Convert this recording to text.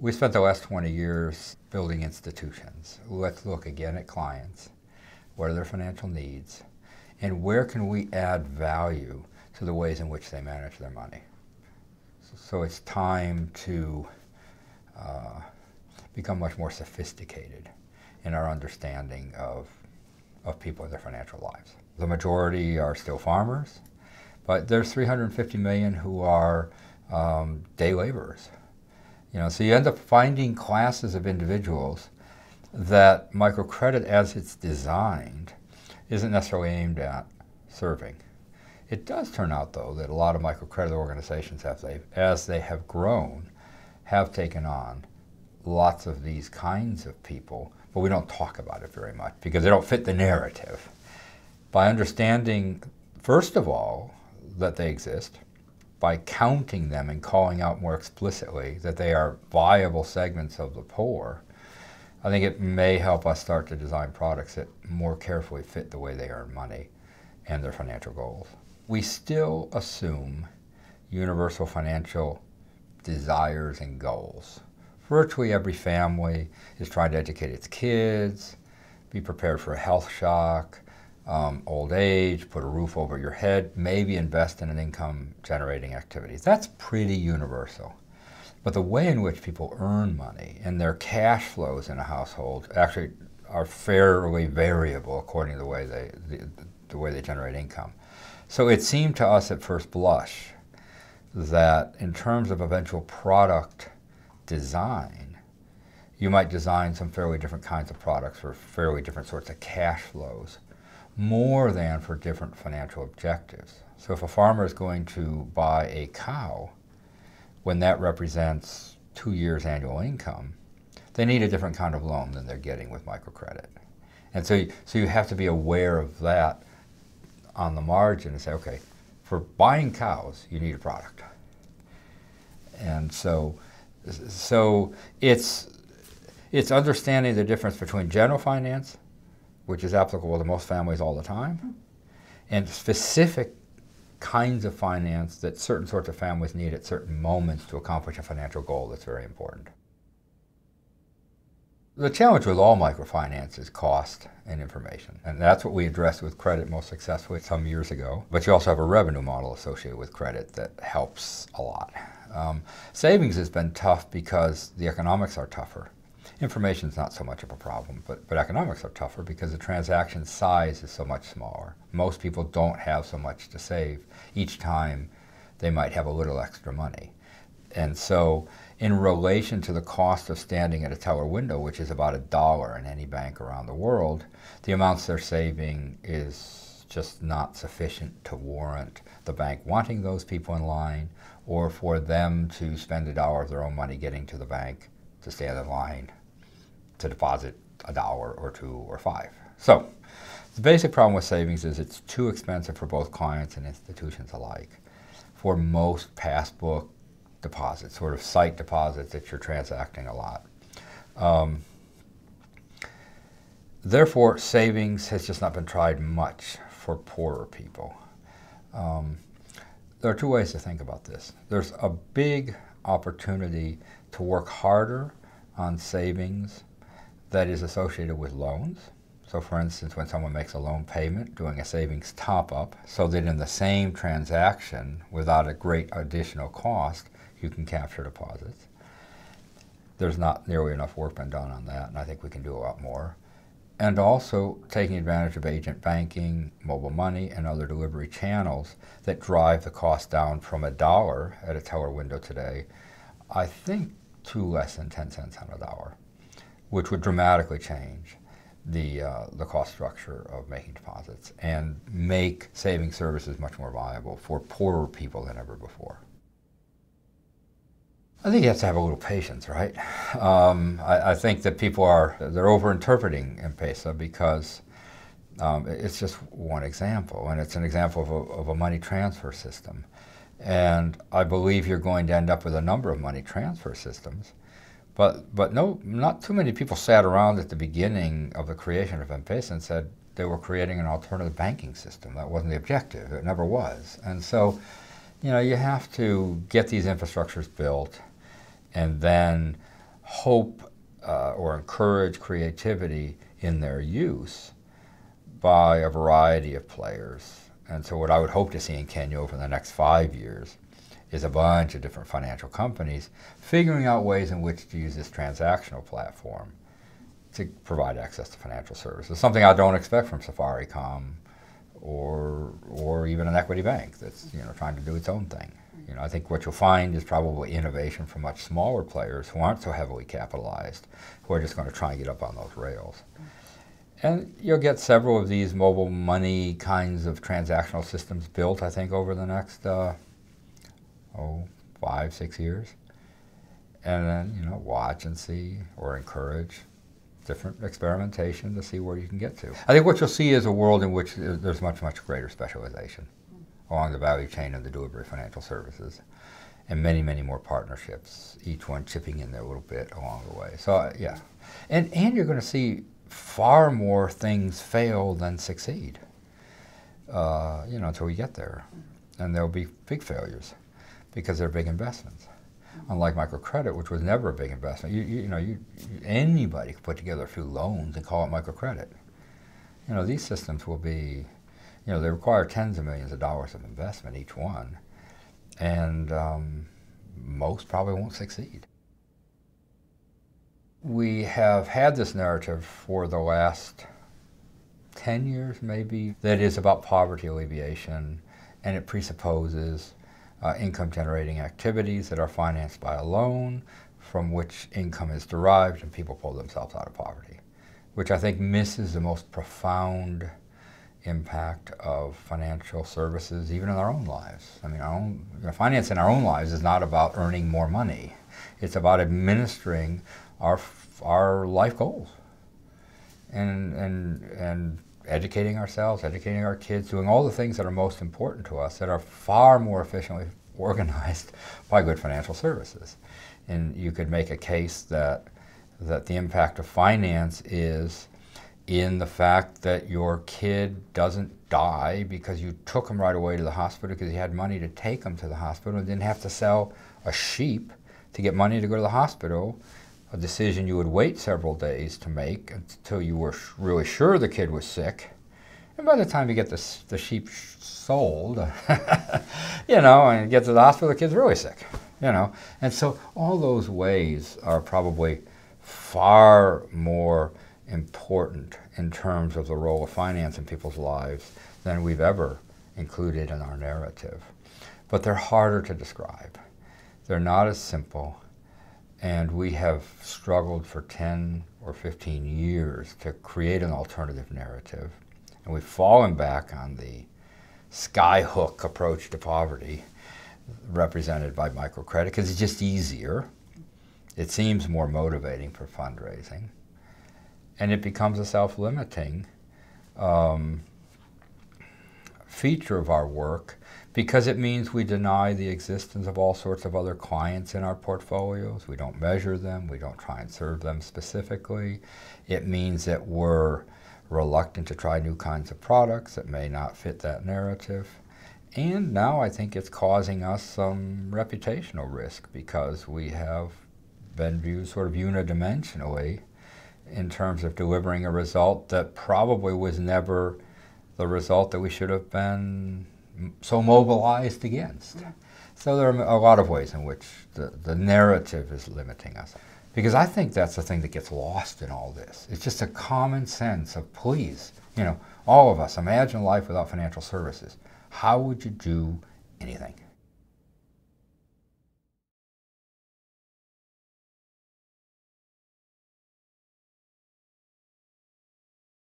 We spent the last 20 years building institutions. Let's look again at clients. What are their financial needs? And where can we add value to the ways in which they manage their money? So it's time to uh, become much more sophisticated in our understanding of, of people and their financial lives. The majority are still farmers, but there's 350 million who are um, day laborers. You know, so you end up finding classes of individuals that microcredit, as it's designed, isn't necessarily aimed at serving. It does turn out, though, that a lot of microcredit organizations, have as they have grown, have taken on lots of these kinds of people, but we don't talk about it very much because they don't fit the narrative. By understanding, first of all, that they exist, by counting them and calling out more explicitly that they are viable segments of the poor, I think it may help us start to design products that more carefully fit the way they earn money and their financial goals. We still assume universal financial desires and goals. Virtually every family is trying to educate its kids, be prepared for a health shock, um, old age, put a roof over your head, maybe invest in an income generating activity. That's pretty universal. But the way in which people earn money and their cash flows in a household actually are fairly variable according to the way they, the, the way they generate income. So it seemed to us at first blush that in terms of eventual product design, you might design some fairly different kinds of products for fairly different sorts of cash flows more than for different financial objectives. So if a farmer is going to buy a cow, when that represents two years annual income, they need a different kind of loan than they're getting with microcredit. And so, so you have to be aware of that on the margin and say, okay, for buying cows, you need a product. And so, so it's, it's understanding the difference between general finance which is applicable to most families all the time, and specific kinds of finance that certain sorts of families need at certain moments to accomplish a financial goal that's very important. The challenge with all microfinance is cost and information, and that's what we addressed with credit most successfully some years ago. But you also have a revenue model associated with credit that helps a lot. Um, savings has been tough because the economics are tougher. Information is not so much of a problem, but, but economics are tougher because the transaction size is so much smaller. Most people don't have so much to save. Each time they might have a little extra money. And so in relation to the cost of standing at a teller window, which is about a dollar in any bank around the world, the amounts they're saving is just not sufficient to warrant the bank wanting those people in line or for them to spend a dollar of their own money getting to the bank to stand in line to deposit a dollar or two or five. So the basic problem with savings is it's too expensive for both clients and institutions alike for most passbook deposits, sort of sight deposits that you're transacting a lot. Um, therefore, savings has just not been tried much for poorer people. Um, there are two ways to think about this. There's a big opportunity to work harder on savings that is associated with loans. So for instance, when someone makes a loan payment, doing a savings top up, so that in the same transaction, without a great additional cost, you can capture deposits. There's not nearly enough work been done on that, and I think we can do a lot more. And also taking advantage of agent banking, mobile money, and other delivery channels that drive the cost down from a dollar at a teller window today, I think to less than 10 cents on a dollar which would dramatically change the, uh, the cost structure of making deposits and make saving services much more viable for poorer people than ever before. I think you have to have a little patience, right? Um, I, I, think that people are, they're overinterpreting M-Pesa because um, it's just one example, and it's an example of a, of a money transfer system. And I believe you're going to end up with a number of money transfer systems but, but no, not too many people sat around at the beginning of the creation of M-Pesa and said they were creating an alternative banking system. That wasn't the objective. It never was. And so, you know, you have to get these infrastructures built and then hope uh, or encourage creativity in their use by a variety of players. And so, what I would hope to see in Kenya over the next five years is a bunch of different financial companies figuring out ways in which to use this transactional platform to provide access to financial services. Something I don't expect from Safaricom or or even an equity bank that's you know trying to do its own thing. You know, I think what you'll find is probably innovation from much smaller players who aren't so heavily capitalized, who are just going to try and get up on those rails. And you'll get several of these mobile money kinds of transactional systems built, I think, over the next, uh, oh, five, six years. And then, you know, watch and see or encourage different experimentation to see where you can get to. I think what you'll see is a world in which there's much, much greater specialization along the value chain of the delivery financial services and many, many more partnerships, each one chipping in their little bit along the way. So, uh, yeah. And, and you're going to see far more things fail than succeed, uh, you know, until we get there. And there'll be big failures because they're big investments unlike microcredit, which was never a big investment. You, you, you know, you, anybody could put together a few loans and call it microcredit. You know, these systems will be, you know, they require tens of millions of dollars of investment each one, and um, most probably won't succeed. We have had this narrative for the last 10 years, maybe, that is about poverty alleviation, and it presupposes uh, income generating activities that are financed by a loan from which income is derived and people pull themselves out of poverty, which I think misses the most profound impact of financial services even in our own lives. I mean, our own, finance in our own lives is not about earning more money. It's about administering our, our life goals and, and, and educating ourselves, educating our kids, doing all the things that are most important to us that are far more efficiently organized by good financial services. And you could make a case that that the impact of finance is in the fact that your kid doesn't die because you took him right away to the hospital because you had money to take him to the hospital and didn't have to sell a sheep to get money to go to the hospital a decision you would wait several days to make until you were really sure the kid was sick. And by the time you get the, the sheep sold, you know, and get to the hospital, the kid's really sick, you know. And so all those ways are probably far more important in terms of the role of finance in people's lives than we've ever included in our narrative. But they're harder to describe. They're not as simple and we have struggled for 10 or 15 years to create an alternative narrative. And we've fallen back on the skyhook approach to poverty represented by microcredit because it's just easier. It seems more motivating for fundraising. And it becomes a self limiting um, feature of our work because it means we deny the existence of all sorts of other clients in our portfolios. We don't measure them, we don't try and serve them specifically. It means that we're reluctant to try new kinds of products that may not fit that narrative. And now I think it's causing us some reputational risk because we have been viewed sort of unidimensionally in terms of delivering a result that probably was never the result that we should have been so mobilized against. So there are a lot of ways in which the, the narrative is limiting us. Because I think that's the thing that gets lost in all this. It's just a common sense of please, you know, all of us, imagine life without financial services. How would you do anything?